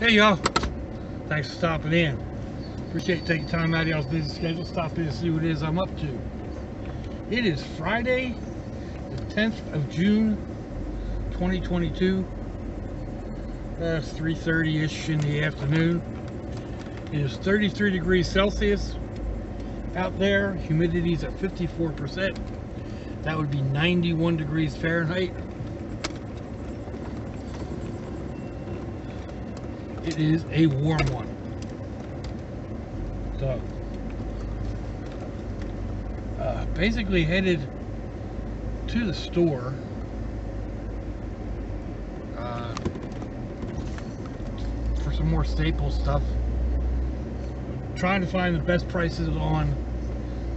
Hey y'all, thanks for stopping in. Appreciate taking time out of y'all's busy schedule. Stop in and see what it is I'm up to. It is Friday, the 10th of June, 2022. That's 3.30ish in the afternoon. It is 33 degrees Celsius out there. Humidity's at 54%. That would be 91 degrees Fahrenheit. It is a warm one. So, uh, basically headed to the store. Uh, for some more staple stuff. Trying to find the best prices on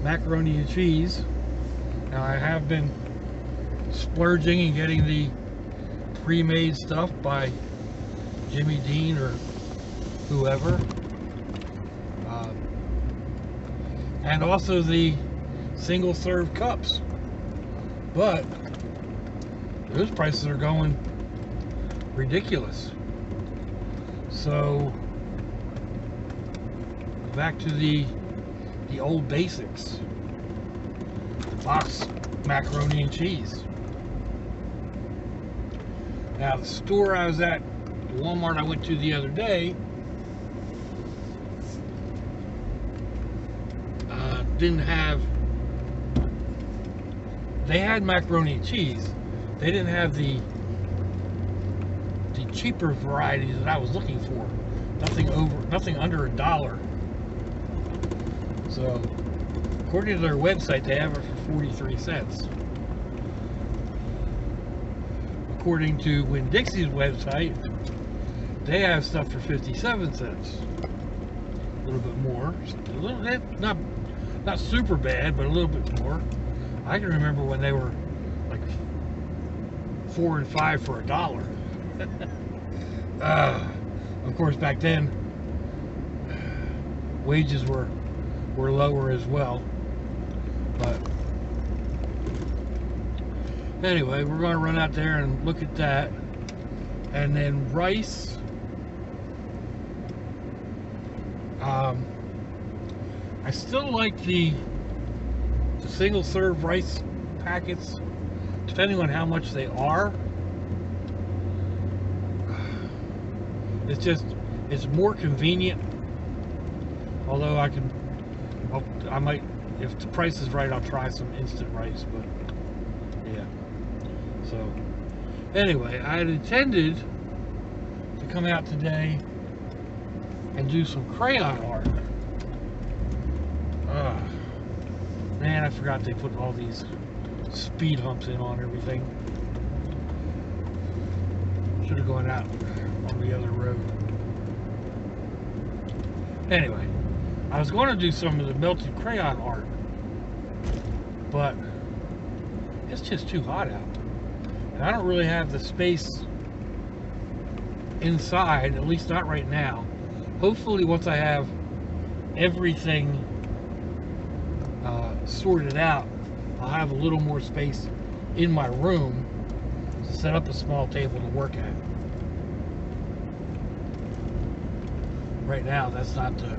macaroni and cheese. Now I have been splurging and getting the pre-made stuff by Jimmy Dean or whoever. Um, and also the single serve cups. But those prices are going ridiculous. So back to the the old basics. The box macaroni and cheese. Now the store I was at the Walmart I went to the other day uh, didn't have they had macaroni and cheese. They didn't have the the cheaper varieties that I was looking for. Nothing over nothing under a dollar. So according to their website they have it for 43 cents. According to Winn-Dixie's website they have stuff for 57 cents. A little bit more. A little bit, not, not super bad, but a little bit more. I can remember when they were like four and five for a dollar. uh, of course, back then, wages were were lower as well. But anyway, we're going to run out there and look at that. And then rice Um, I still like the, the single serve rice packets, depending on how much they are. It's just, it's more convenient. Although I can, I'll, I might, if the price is right, I'll try some instant rice, but yeah. So, anyway, I had intended to come out today and do some crayon art. Uh, man, I forgot they put all these speed humps in on everything. Should have gone out on the other road. Anyway, I was going to do some of the melted crayon art, but it's just too hot out. And I don't really have the space inside, at least not right now, hopefully once I have everything uh, sorted out, I'll have a little more space in my room to set up a small table to work at. Right now, that's not the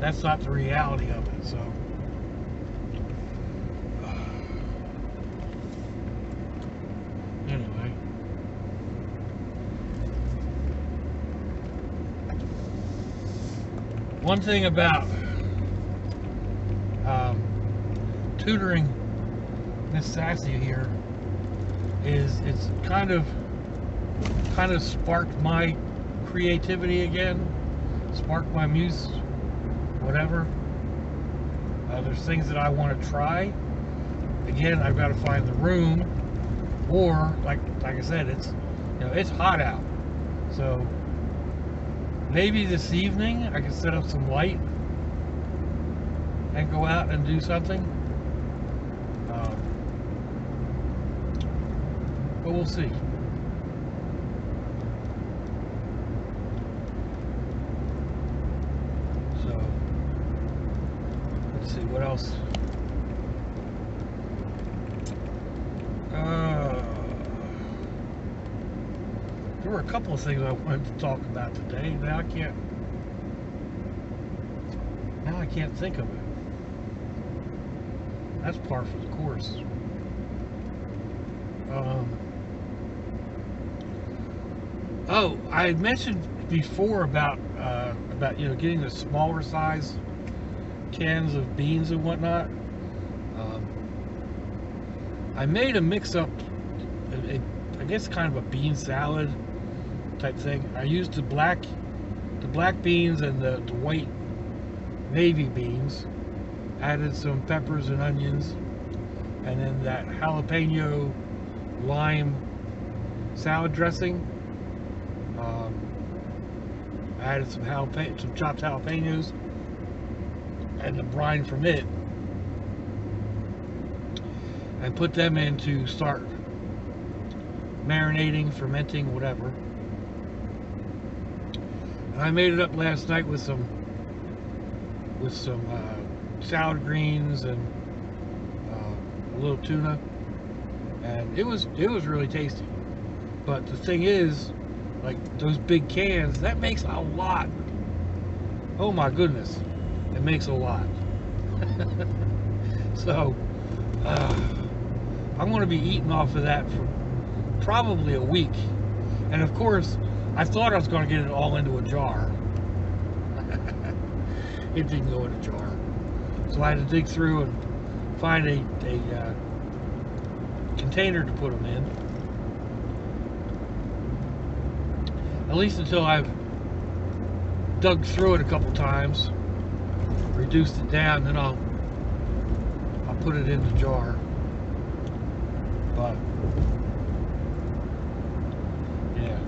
that's not the reality of it. So. One thing about um, tutoring Miss Sassy here is it's kind of kind of sparked my creativity again, sparked my muse, whatever. Uh, there's things that I want to try. Again, I've got to find the room, or like like I said, it's you know it's hot out, so maybe this evening I can set up some light and go out and do something. Um, but we'll see. So, let's see, what else? Uh, There were a couple of things I wanted to talk about today. Now I can't. Now I can't think of it. That's par for the course. Um, oh, I had mentioned before about uh, about you know getting the smaller size cans of beans and whatnot. Um, I made a mix-up, a, a, I guess kind of a bean salad type thing. I used the black, the black beans and the, the white navy beans. Added some peppers and onions, and then that jalapeno lime salad dressing. Um, added some jalapeno, some chopped jalapenos, and the brine from it, and put them in to start marinating, fermenting, whatever. I made it up last night with some with some uh, salad greens and uh, a little tuna, and it was it was really tasty. But the thing is, like those big cans, that makes a lot. Oh my goodness, it makes a lot. so uh, I'm going to be eating off of that for probably a week, and of course, I thought I was going to get it all into a jar. it didn't go in a jar, so I had to dig through and find a, a uh, container to put them in. At least until I've dug through it a couple times, reduced it down, then I'll I'll put it in the jar. But yeah.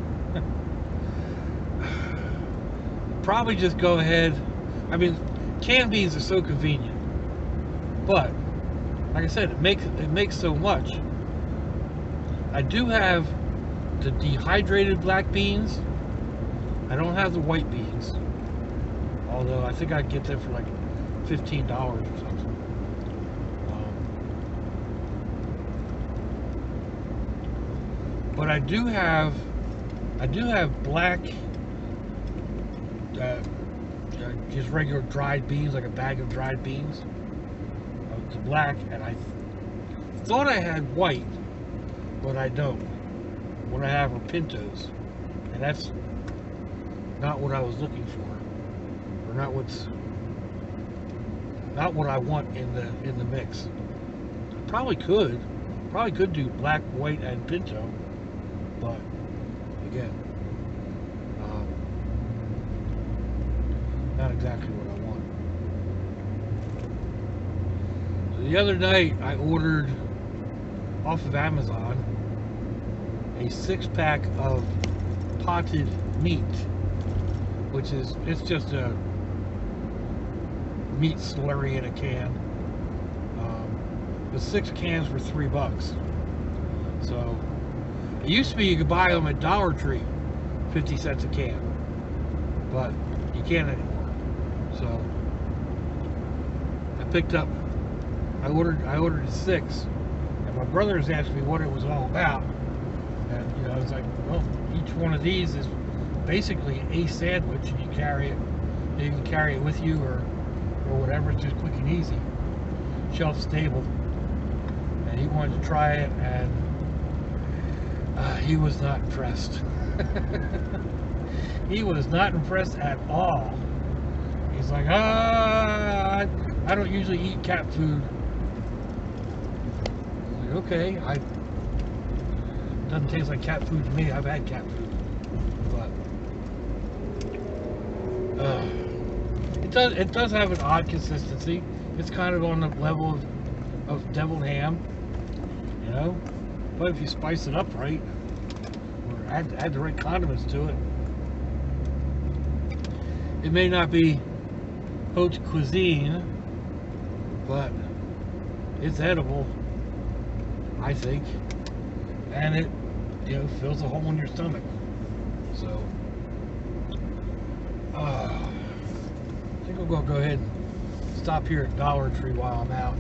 Probably just go ahead. I mean, canned beans are so convenient. But like I said, it makes it makes so much. I do have the dehydrated black beans. I don't have the white beans. Although I think I'd get them for like fifteen dollars or something. Um, but I do have, I do have black, uh, uh, just regular dried beans, like a bag of dried beans. Uh, it's black, and I thought I had white, but I don't. What I have are pintos, and that's not what I was looking for, or not what's not what I want in the in the mix. I Probably could, probably could do black, white, and pinto, but again, um, not exactly what I want. So the other night, I ordered off of Amazon a six pack of potted meat, which is it's just a meat slurry in a can. Um, the six cans were three bucks. So it used to be you could buy them at Dollar Tree, 50 cents a can, but you can't. So I picked up, I ordered, I ordered six, and my brothers asked me what it was all about, and you know I was like, well, each one of these is basically a sandwich, and you carry it, you can carry it with you or or whatever. It's just quick and easy. Shelf stable. And he wanted to try it, and uh, he was not impressed. he was not impressed at all. He's like, ah, I don't usually eat cat food. Like, okay, I doesn't taste like cat food to me. I've had cat food, but. Uh, it does it does have an odd consistency. It's kind of on the level of, of deviled ham, you know. But if you spice it up right, or add add the right condiments to it, it may not be haute cuisine, but it's edible, I think, and it you know fills a hole in your stomach. So. Uh, I think we'll go, go ahead and stop here at Dollar Tree while I'm out.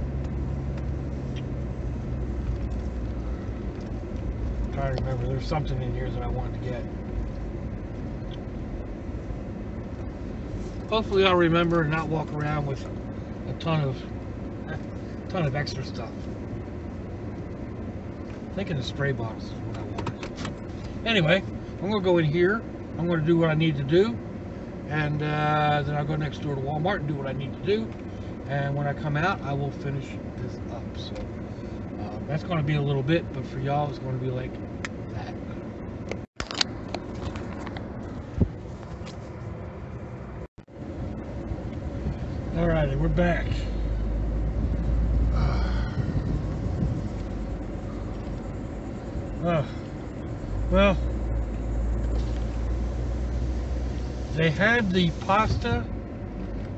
I'm trying to remember, there's something in here that I wanted to get. Hopefully I'll remember and not walk around with a ton of a ton of extra stuff. I'm Thinking the spray bottles is what I wanted. Anyway, I'm gonna go in here. I'm gonna do what I need to do, and uh, then I'll go next door to Walmart and do what I need to do. And when I come out, I will finish this up. So uh, that's gonna be a little bit, but for y'all, it's gonna be like that. Alrighty, we're back. Uh, well, they had the pasta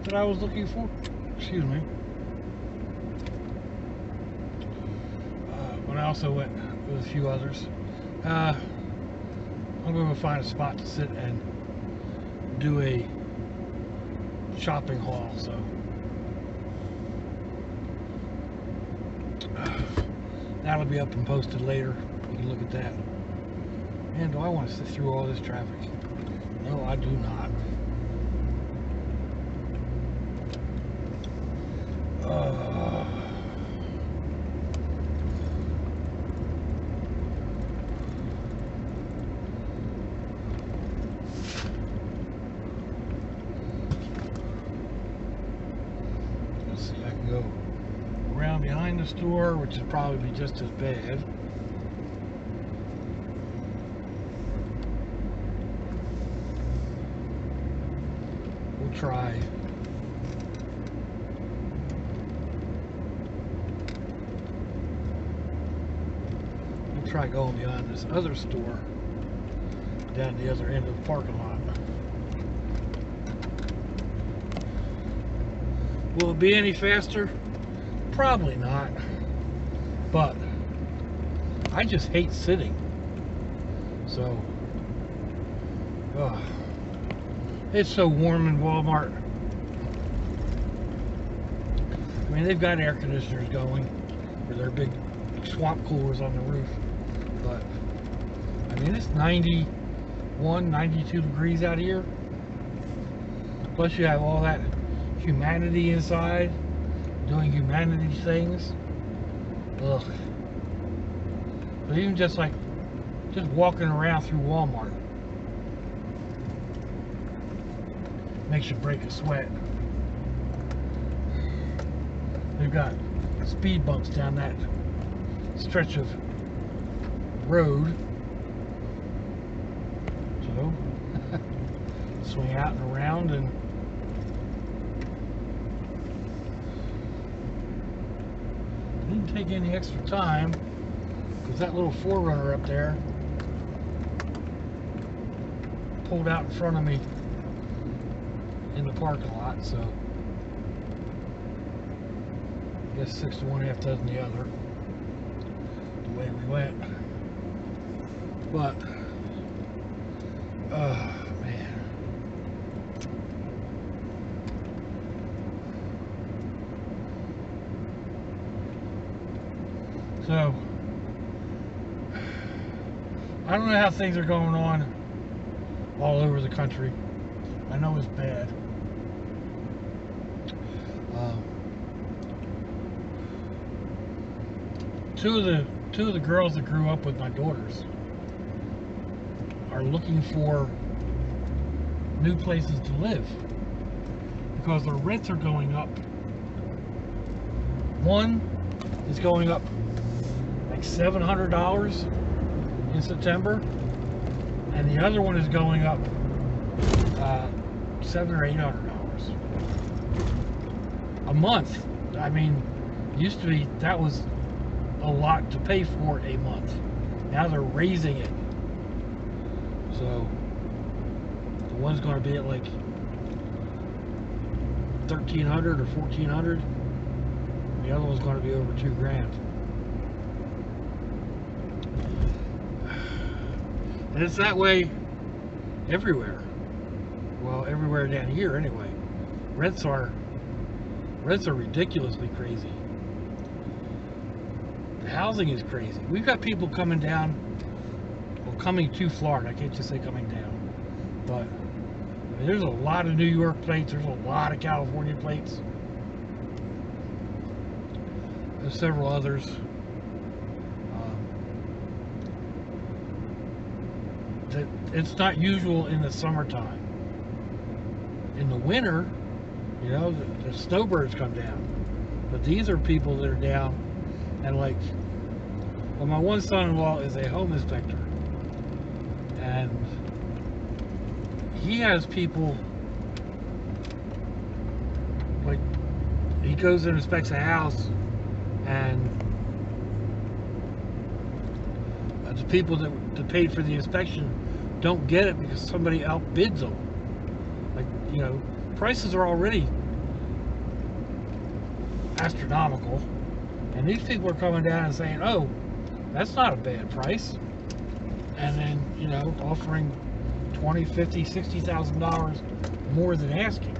that I was looking for. Excuse me. Uh, but I also went with a few others. Uh, I'm going to find a spot to sit and do a shopping haul. So. That'll be up and posted later. You can look at that. And do I want to sit through all this traffic? No, I do not. Uh, let's see, I can go around behind the store, which would probably be just as bad. We'll try. We'll try going behind this other store down the other end of the parking lot. Will it be any faster? Probably not. But I just hate sitting. So, ugh. it's so warm in Walmart. I mean, they've got air conditioners going, or their big swamp coolers on the roof. But, I mean, it's 91, 92 degrees out here. Plus, you have all that humanity inside doing humanity things. Ugh. But even just like, just walking around through Walmart makes you break a sweat. They've got speed bumps down that stretch of road. So, swing out and around and take any extra time because that little 4Runner up there pulled out in front of me in the parking lot so I guess six to one half dozen the other the way we went. But uh man So, I don't know how things are going on all over the country. I know it's bad. Um, two of the two of the girls that grew up with my daughters are looking for new places to live because their rents are going up. One is going up like $700 in September, and the other one is going up uh, seven or eight hundred dollars a month. I mean, used to be that was a lot to pay for a month. Now they're raising it, so the one's going to be at like thirteen hundred or fourteen hundred. The other one's going to be over two grand. And it's that way everywhere. Well, everywhere down here anyway. Rents are rents are ridiculously crazy. The housing is crazy. We've got people coming down, well, coming to Florida. I can't just say coming down, but I mean, there's a lot of New York plates. There's a lot of California plates. There's several others. Um, that it's not usual in the summertime. In the winter, you know, the, the snowbirds come down. But these are people that are down and like, well, my one son-in-law is a home inspector. And he has people like he goes and inspects a house and the people that, that paid for the inspection don't get it because somebody outbids them like you know prices are already astronomical. And these people are coming down and saying oh that's not a bad price. And then you know offering 20 50 60 thousand dollars more than asking.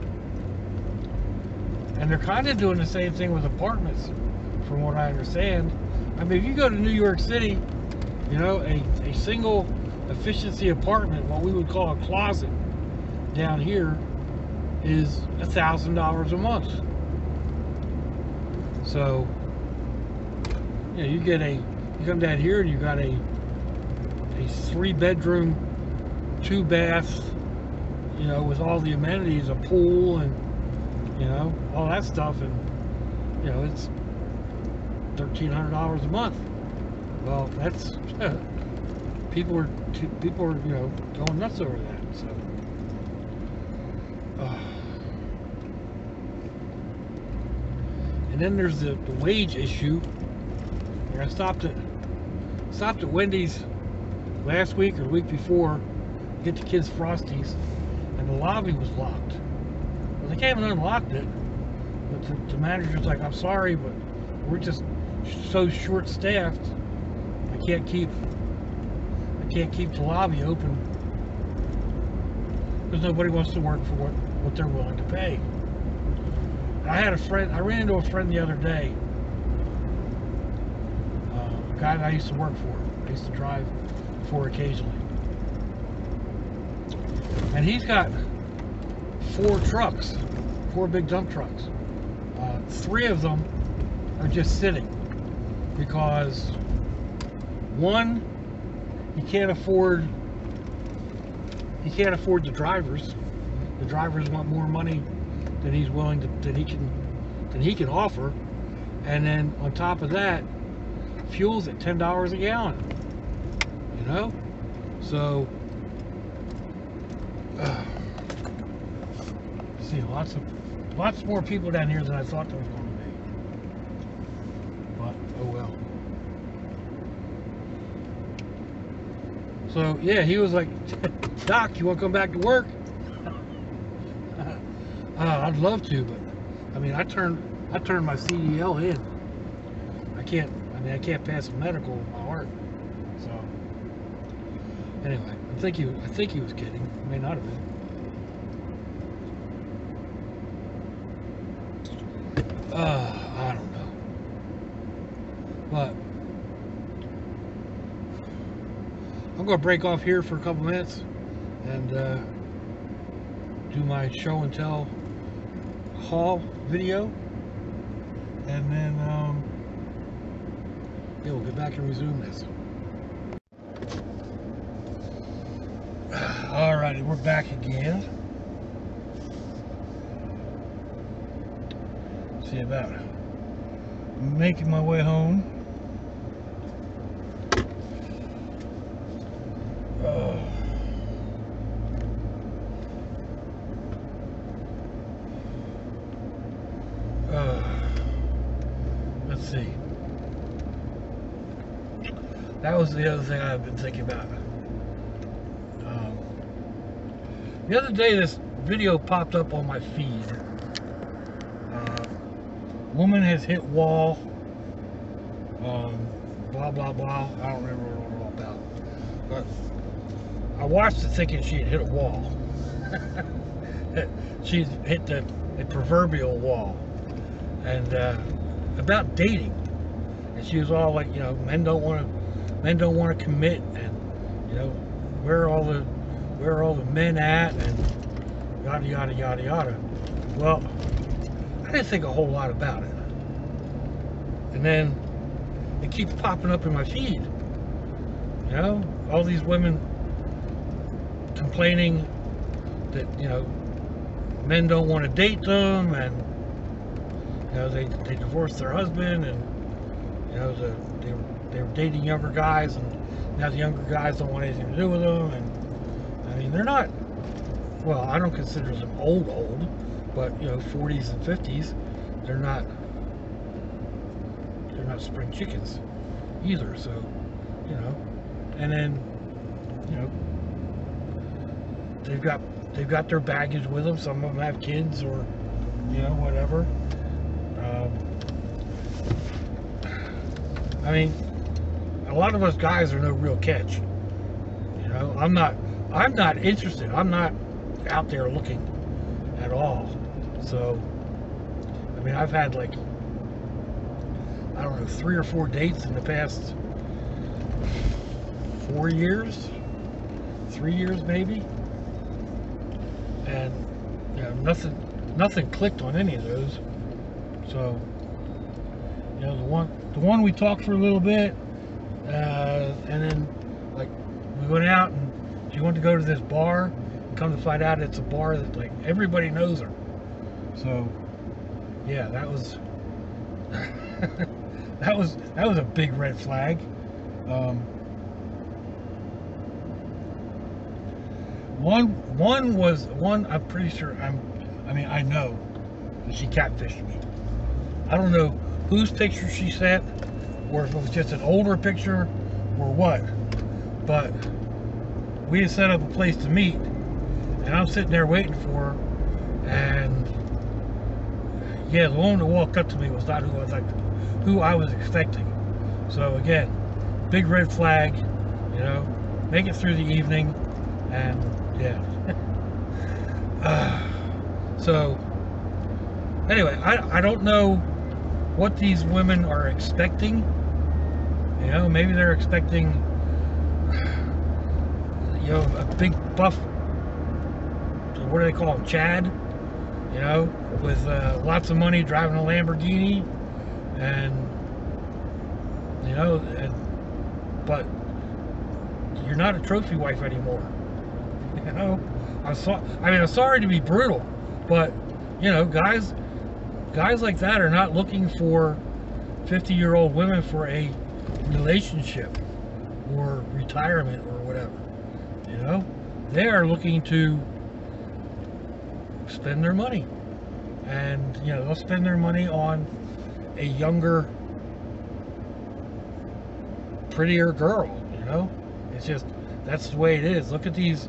And they're kind of doing the same thing with apartments from what i understand. I mean if you go to new york city you know a, a single efficiency apartment what we would call a closet down here is a thousand dollars a month so you know you get a you come down here and you got a a three bedroom two baths, you know, with all the amenities, a pool and, you know, all that stuff. And, you know, it's $1,300 a month. Well, that's, people are, people are, you know, going nuts over that. So, uh. and then there's the, the wage issue. I stopped at, stopped at Wendy's last week or week before get the kids Frosties, and the lobby was locked. Well, they came and unlocked it, but the, the manager's like, I'm sorry, but we're just so short-staffed. I can't keep can't keep the lobby open because nobody wants to work for what, what they're willing to pay. I had a friend, I ran into a friend the other day, uh, a guy that I used to work for. I used to drive for occasionally and he's got four trucks, four big dump trucks. Uh, three of them are just sitting because one, he can't afford he can't afford the drivers. The drivers want more money than he's willing to than he can than he can offer. And then on top of that, fuel's at ten dollars a gallon. You know? So uh, see lots of lots more people down here than I thought there was going to be. But oh well. So yeah, he was like, Doc, you want to come back to work? uh, I'd love to, but I mean, I turned I turned my CDL in. I can't. I mean, I can't pass a medical with my heart. So anyway. I think he, I think he was kidding. May not have been. Uh, I don't know. But I'm going to break off here for a couple minutes and uh, do my show and tell haul video. And then, um, yeah, we'll get back and resume this. Alrighty, we're back again. See about making my way home. Oh. Uh, let's see. That was the other thing I've been thinking about. The other day, this video popped up on my feed. Uh, woman has hit wall. Um, blah, blah, blah. I don't remember what it all about. But I watched it thinking she had hit a wall. She's hit the, the proverbial wall. And uh, about dating. And she was all like, you know, men don't want to, men don't want to commit. And, you know, where all the where all the men at and yada yada yada yada. Well, I didn't think a whole lot about it. And then it keeps popping up in my feed. You know, all these women complaining that, you know, men don't want to date them and, you know, they, they divorced their husband and, you know, the, they, they were dating younger guys and now the younger guys don't want anything to do with them. And, I mean, they're not, well, I don't consider them old, old, but, you know, 40s and 50s, they're not, they're not spring chickens either. So, you know, and then, you know, they've got they've got their baggage with them. Some of them have kids or you know whatever. Um, I mean, lot of us guys are no real catch. You know, I'm not I'm not interested. I'm not out there looking at all. So, I mean, I've had like I don't know three or four dates in the past four years, three years maybe and you know nothing nothing clicked on any of those so you know the one the one we talked for a little bit uh, and then like we went out and she wanted to go to this bar come to find out it's a bar that like everybody knows her. So yeah that was that was that was a big red flag. Um, One one was one I'm pretty sure I'm I mean I know that she catfished me. I don't know whose picture she sent or if it was just an older picture or what. But we had set up a place to meet and I'm sitting there waiting for her and yeah, the woman that walked up to me was not who I was like, who I was expecting. So again, big red flag, you know, make it through the evening and yeah. uh, so, anyway, I, I don't know what these women are expecting. You know, maybe they're expecting, you know, a big buff, what do they call him, Chad? You know, with uh, lots of money driving a Lamborghini and, you know, and, but you're not a trophy wife anymore. You know, I'm so, I mean, I'm sorry to be brutal, but you know, guys, guys like that are not looking for 50 year old women for a relationship or retirement or whatever. You know, they are looking to spend their money, and you know, they'll spend their money on a younger, prettier girl. You know, it's just that's the way it is. Look at these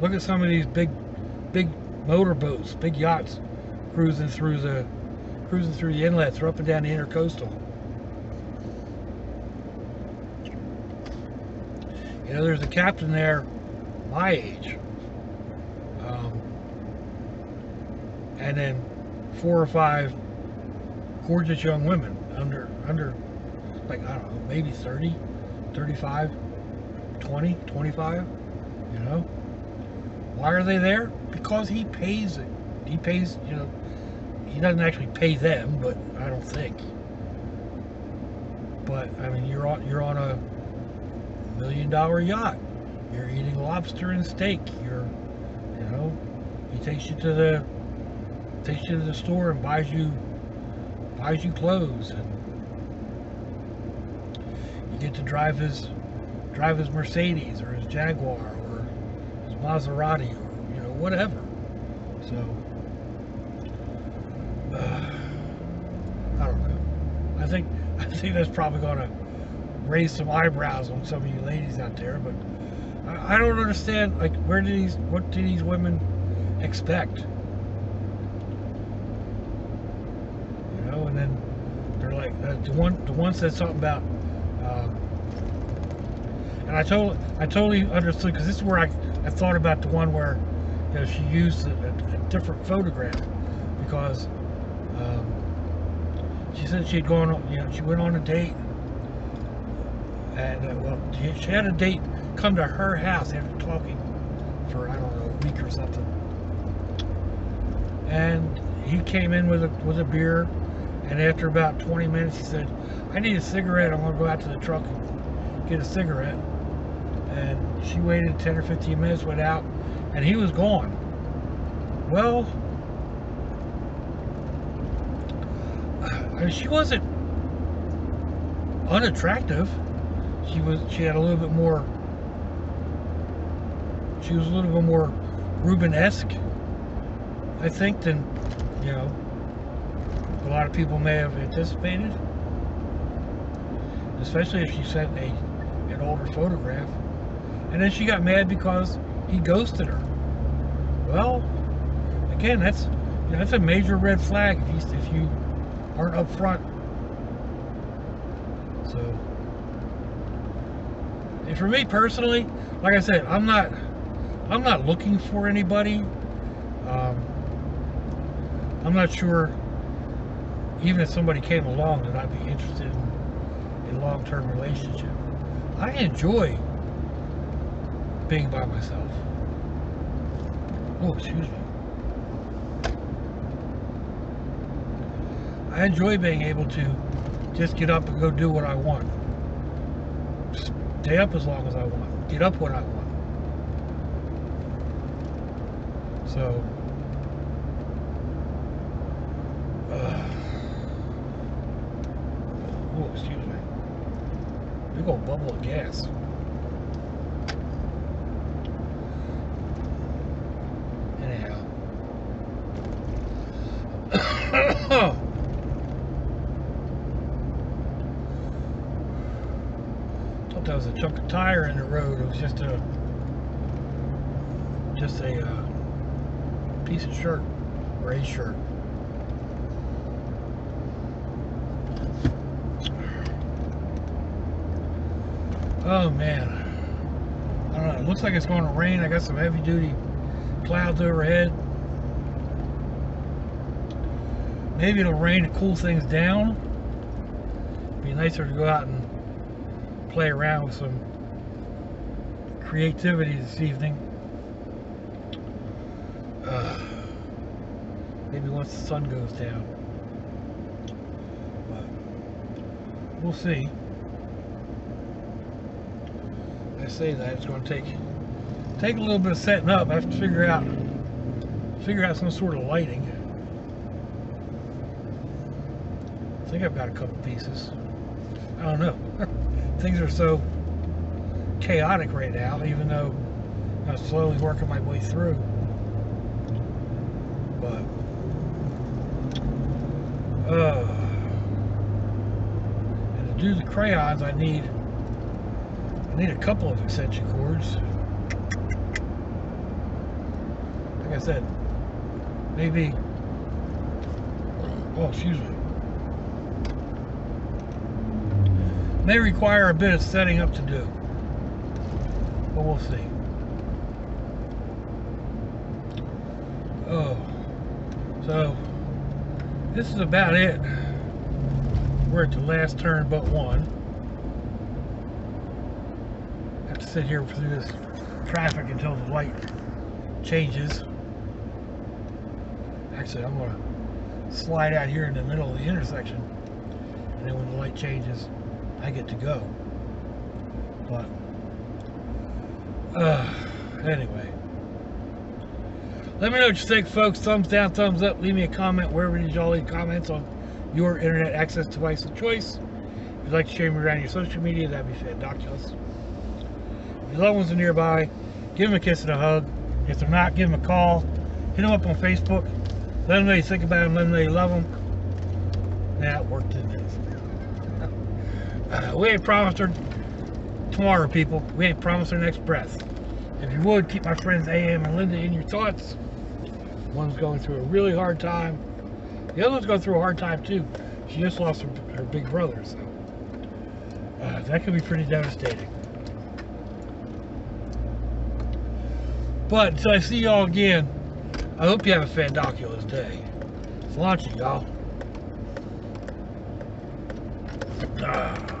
Look at some of these big, big motorboats, big yachts cruising through the cruising through the inlets or up and down the intercoastal. You know, there's a captain there my age. Um, and then four or five gorgeous young women under under like I don't know, maybe 30, 35, 20, 25, you know? Why are they there? Because he pays it. He pays, you know, he doesn't actually pay them, but I don't think. But I mean, you're on you're on a million dollar yacht. You're eating lobster and steak. You're, you know, he takes you to the takes you to the store and buys you buys you clothes and you get to drive his drive his Mercedes or his Jaguar or his Maserati or you know whatever. So uh, I don't know. I think I think that's probably going to raise some eyebrows on some of you ladies out there, but I, I don't understand. Like, where do these what do these women expect? You know, and then they're like uh, the one the one said something about. Uh, and I totally, I totally understood because this is where I I thought about the one where you know she used a, a, a different photograph because um, she said she'd gone you know she went on a date and uh, well she, she had a date come to her house after talking for I don't know a week or something and he came in with a with a beer, and after about 20 minutes, he said, "I need a cigarette. I'm gonna go out to the truck and get a cigarette." And she waited 10 or 15 minutes, went out, and he was gone. Well, she wasn't unattractive. She was. She had a little bit more. She was a little bit more Ruben-esque, I think, than you know a lot of people may have anticipated. Especially if she sent a an older photograph, and then she got mad because he ghosted her. Well, again, that's you know, that's a major red flag if you if you aren't up front. So, and for me personally, like I said, I'm not I'm not looking for anybody. Um, I'm not sure even if somebody came along that I'd be interested in a long-term relationship. I enjoy being by myself. Oh, excuse me. I enjoy being able to just get up and go do what I want. Stay up as long as I want. Get up when I want. So, uh, oh, excuse me. Big old bubble of gas. Anyhow. thought that was a chunk of tire in the road. It was just a just a uh, piece of shirt, gray shirt. Oh man, I don't know. It looks like it's going to rain. I got some heavy duty clouds overhead. Maybe it'll rain to cool things down. Be nicer to go out and play around with some creativity this evening. Uh, maybe once the sun goes down. But we'll see. I say that it's going to take take a little bit of setting up. I have to figure out figure out some sort of lighting. I think I've got a couple pieces. I don't know. Things are so chaotic right now, even though I'm slowly working my way through. But, uh, and to do the crayons, I need, I need a couple of extension cords. Like I said, maybe, oh, excuse me. may require a bit of setting up to do. But we'll see. Oh, so this is about it. We're at the last turn but one. I have to sit here through this traffic until the light changes. Actually, I'm to slide out here in the middle of the intersection. And then when the light changes, I get to go. But, uh, anyway. Let me know what you think, folks. Thumbs down, thumbs up. Leave me a comment wherever you leave comments on your internet access device of choice. If you'd like to share me around your social media, that'd be fantastic. If your loved ones are nearby, give them a kiss and a hug. If they're not, give them a call. Hit them up on Facebook. Let them know you think about them. Let them know you love them. That worked in this. Uh, we ain't promised her tomorrow, people. We ain't promised our next breath. If you would, keep my friends AM and Linda in your thoughts. One's going through a really hard time. The other one's going through a hard time, too. She just lost her, her big brother, so uh, that could be pretty devastating. But until I see y'all again, I hope you have a fandoculous day. It's launching, y'all. Ah.